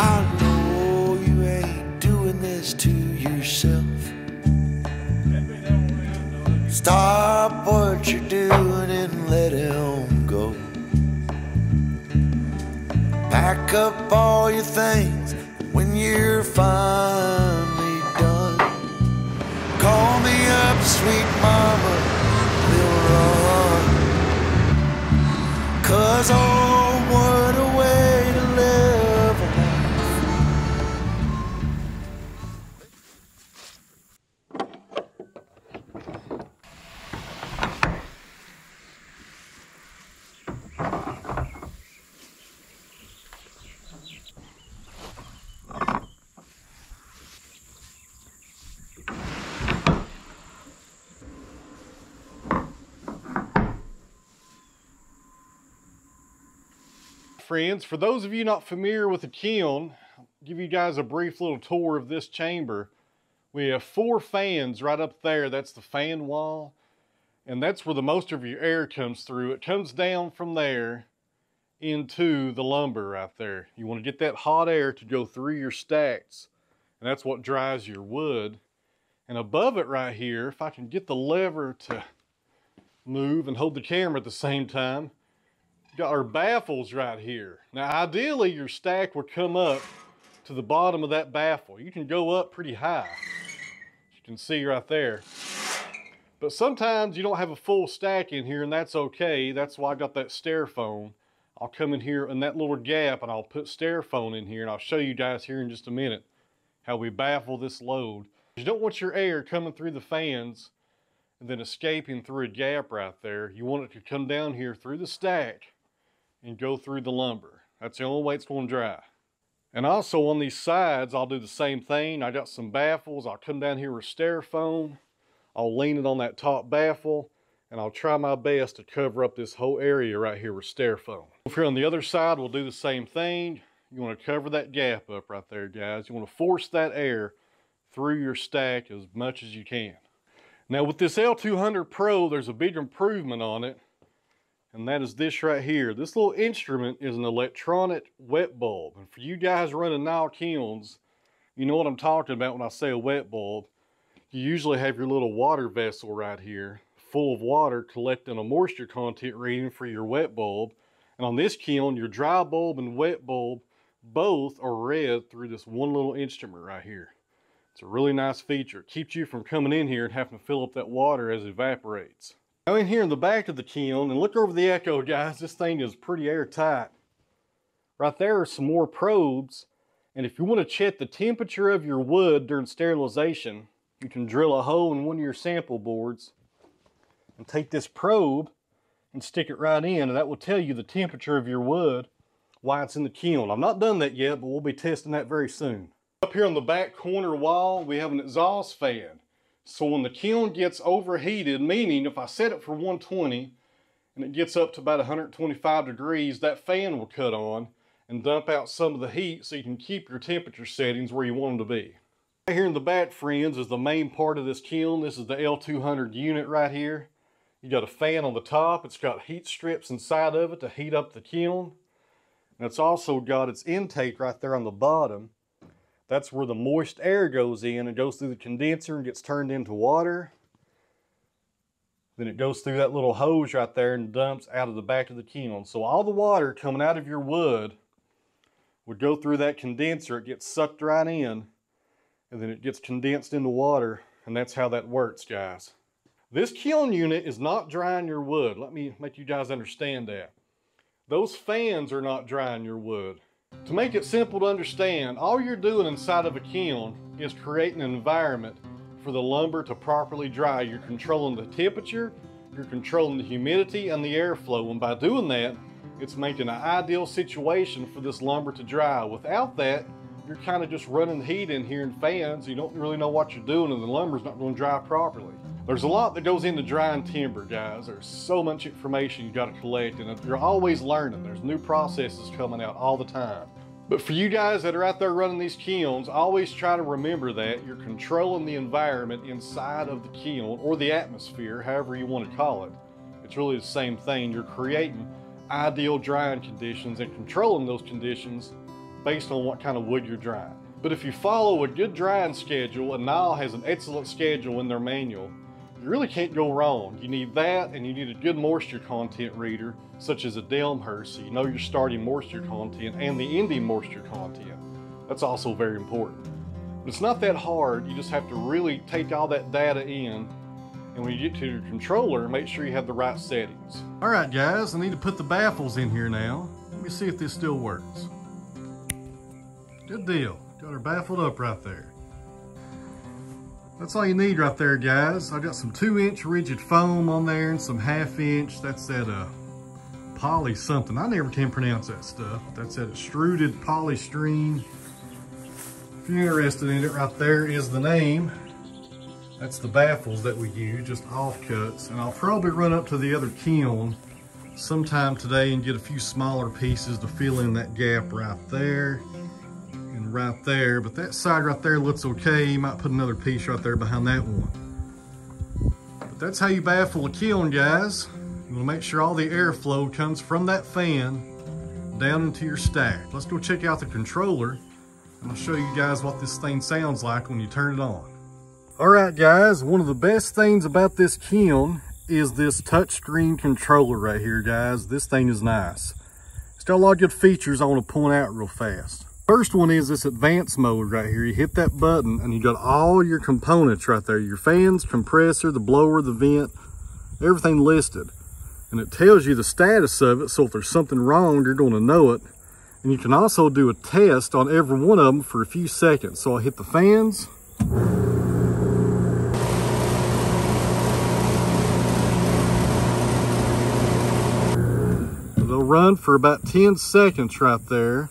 I know you ain't doing this to yourself. Stop what you're doing and let him go. Pack up all your things when you're finally done. Call me up, sweet mama, we'll run. Oh, Friends, for those of you not familiar with the kiln, I'll give you guys a brief little tour of this chamber. We have four fans right up there. That's the fan wall. And that's where the most of your air comes through. It comes down from there into the lumber right there. You want to get that hot air to go through your stacks. And that's what dries your wood. And above it right here, if I can get the lever to move and hold the camera at the same time, got our baffles right here. Now, ideally, your stack would come up to the bottom of that baffle. You can go up pretty high. You can see right there. But sometimes you don't have a full stack in here, and that's okay. That's why I got that Styrofoam. I'll come in here in that little gap, and I'll put Styrofoam in here, and I'll show you guys here in just a minute how we baffle this load. You don't want your air coming through the fans and then escaping through a gap right there. You want it to come down here through the stack and go through the lumber. That's the only way it's going to dry. And also on these sides, I'll do the same thing. I got some baffles. I'll come down here with Styrofoam. I'll lean it on that top baffle and I'll try my best to cover up this whole area right here with Styrofoam. If you're on the other side, we'll do the same thing. You want to cover that gap up right there, guys. You want to force that air through your stack as much as you can. Now with this L200 Pro, there's a big improvement on it and that is this right here. This little instrument is an electronic wet bulb. And for you guys running Nyle kilns, you know what I'm talking about when I say a wet bulb. You usually have your little water vessel right here full of water collecting a moisture content reading for your wet bulb. And on this kiln, your dry bulb and wet bulb both are read through this one little instrument right here. It's a really nice feature. It keeps you from coming in here and having to fill up that water as it evaporates. Now in here in the back of the kiln, and look over the echo guys, this thing is pretty airtight. Right there are some more probes, and if you want to check the temperature of your wood during sterilization, you can drill a hole in one of your sample boards and take this probe and stick it right in, and that will tell you the temperature of your wood while it's in the kiln. I've not done that yet, but we'll be testing that very soon. Up here on the back corner wall, we have an exhaust fan. So when the kiln gets overheated, meaning if I set it for 120 and it gets up to about 125 degrees, that fan will cut on and dump out some of the heat so you can keep your temperature settings where you want them to be. Right here in the back, friends, is the main part of this kiln. This is the L200 unit right here. You got a fan on the top. It's got heat strips inside of it to heat up the kiln. And it's also got its intake right there on the bottom. That's where the moist air goes in and goes through the condenser and gets turned into water. Then it goes through that little hose right there and dumps out of the back of the kiln. So all the water coming out of your wood would go through that condenser. It gets sucked right in and then it gets condensed into water. And that's how that works, guys. This kiln unit is not drying your wood. Let me make you guys understand that. Those fans are not drying your wood. To make it simple to understand, all you're doing inside of a kiln is creating an environment for the lumber to properly dry. You're controlling the temperature, you're controlling the humidity and the airflow, and by doing that, it's making an ideal situation for this lumber to dry. Without that, you're kind of just running heat in here in fans. You don't really know what you're doing, and the lumber's not going to dry properly. There's a lot that goes into drying timber, guys. There's so much information you got to collect, and you're always learning. There's new processes coming out all the time. But for you guys that are out there running these kilns, always try to remember that you're controlling the environment inside of the kiln or the atmosphere, however you want to call it. It's really the same thing. You're creating ideal drying conditions and controlling those conditions based on what kind of wood you're drying. But if you follow a good drying schedule, and Nyle has an excellent schedule in their manual, you really can't go wrong. You need that and you need a good moisture content reader, such as a Delmhorst, so you know your starting moisture content and the ending moisture content. That's also very important. But it's not that hard, you just have to really take all that data in and when you get to your controller, make sure you have the right settings. All right, guys, I need to put the baffles in here now. Let me see if this still works. Good deal. Got her baffled up right there. That's all you need right there, guys. I got some two inch rigid foam on there and some half inch. That's that uh, poly something. I never can pronounce that stuff. That's that extruded polystyrene. If you're interested in it, right there is the name. That's the baffles that we use, just offcuts. And I'll probably run up to the other kiln sometime today and get a few smaller pieces to fill in that gap right there right there. But that side right there looks okay. You might put another piece right there behind that one. But that's how you baffle a kiln, guys. You wanna make sure all the airflow comes from that fan down into your stack. Let's go check out the controller and I'll show you guys what this thing sounds like when you turn it on. All right, guys, one of the best things about this kiln is this touchscreen controller right here, guys. This thing is nice. It's got a lot of good features I want to point out real fast. First one is this advanced mode right here. You hit that button and you got all your components right there. Your fans, compressor, the blower, the vent, everything listed. And it tells you the status of it, so if there's something wrong, you're going to know it. And you can also do a test on every one of them for a few seconds. So I hit the fans. They'll run for about 10 seconds right there.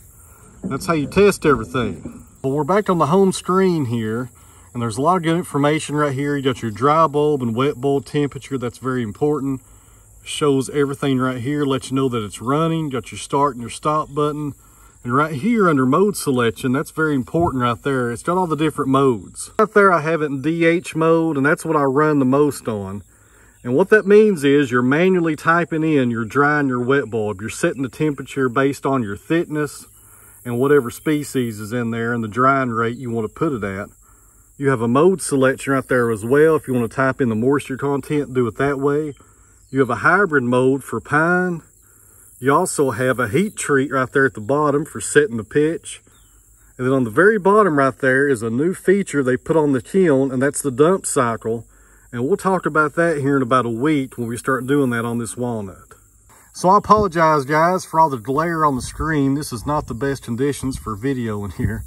That's how you test everything. Well, we're back on the home screen here, and there's a lot of good information right here. You got your dry bulb and wet bulb temperature. That's very important. Shows everything right here, lets you know that it's running. You got your start and your stop button. And right here under mode selection, that's very important right there. It's got all the different modes. Right there, I have it in DH mode, and that's what I run the most on. And what that means is you're manually typing in your dry and your wet bulb. You're setting the temperature based on your thickness and whatever species is in there and the drying rate you want to put it at. You have a mode selection right there as well. If you want to type in the moisture content, do it that way. You have a hybrid mode for pine. You also have a heat treat right there at the bottom for setting the pitch. And then on the very bottom right there is a new feature they put on the kiln, and that's the dump cycle. And we'll talk about that here in about a week when we start doing that on this walnut. So I apologize guys for all the glare on the screen. This is not the best conditions for video in here.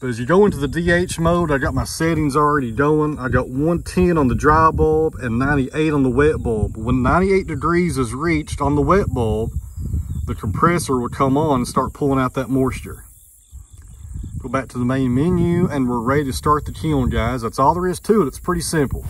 But as you go into the DH mode, I got my settings already going. I got 110 on the dry bulb and 98 on the wet bulb. When 98 degrees is reached on the wet bulb, the compressor will come on and start pulling out that moisture. Go back to the main menu and we're ready to start the kiln, guys. That's all there is to it. It's pretty simple.